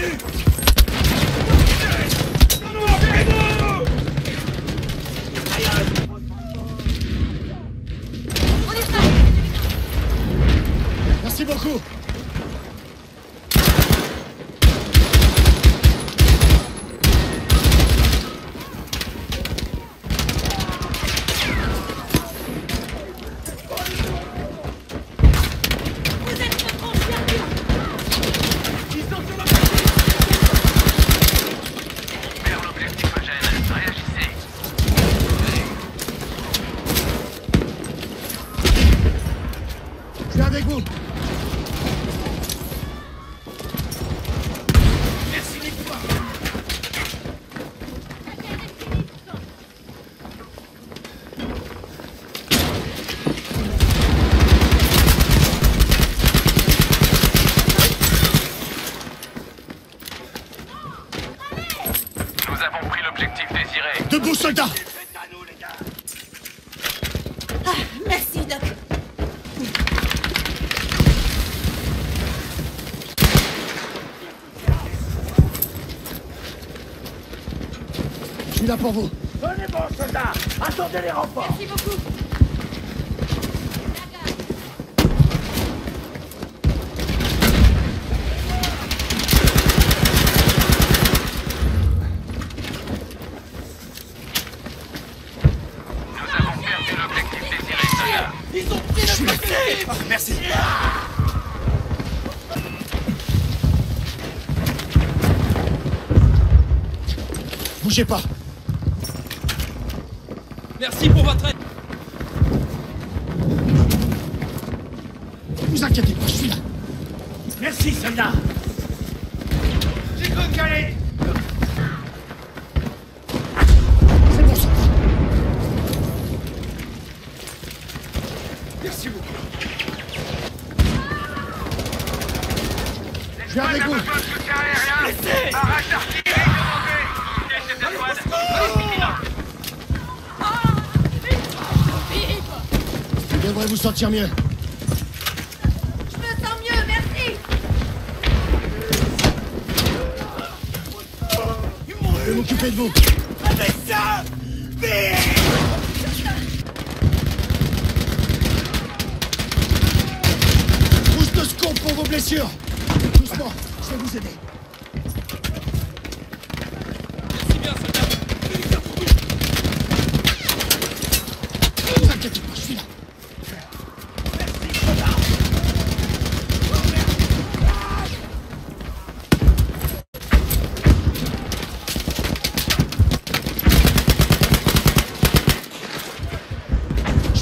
Yeah. avec vous Nous avons pris l'objectif désiré. Debout, soldats suis là pour vous. Tenez bon, soldats Attendez les renforts Merci beaucoup. Nous avons perdu l'objectif désiré, soldat. Ils ont pris le blessé Merci. Bougez pas. Merci pour votre aide. Vous inquiétez pas, je suis là. Merci, soldats J'ai est... C'est bon, soldat. Merci beaucoup Je viens avec vous. Arrache l'artillerie cette escouade Vous devrez vous sentir mieux. Je me sens mieux, merci. Je vais m'occuper de vous. Avec ça Vite Pousse de secours pour vos blessures. Doucement, je vais vous aider.